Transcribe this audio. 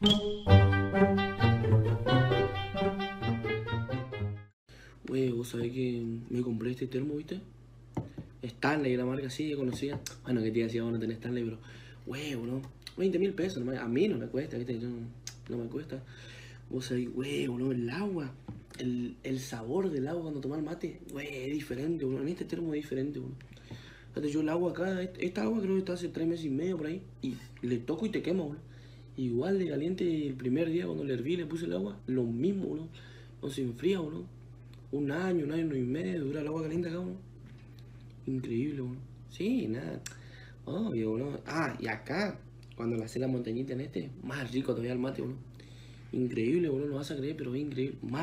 Wey, vos sabés que me compré este termo, ¿viste? Stanley, la marca sí, conocida. Bueno, que te decía, vos no tenés Stanley, pero... Wey, ¿no? 20 mil pesos, nomás. a mí no me cuesta, ¿viste? Yo no, me cuesta. Vos sabés, wey, ¿no? El agua, el, el sabor del agua cuando tomás mate, wey, es diferente, bro. En este termo es diferente, bro. Fíjate, yo el agua acá, este- esta agua creo que está hace tres meses y medio por ahí, y le toco y te quema, bro igual de caliente el primer día cuando le herví le puse el agua, lo mismo, ¿no? No se enfría, ¿no? Un año, un año y medio dura el agua caliente acá, ¿no? Increíble, ¿no? Sí, nada. Obvio, ¿no? Ah, y acá, cuando la hacé la montañita en este, más rico todavía el mate, ¿no? Increíble, ¿no? No vas a creer, pero es increíble. Más...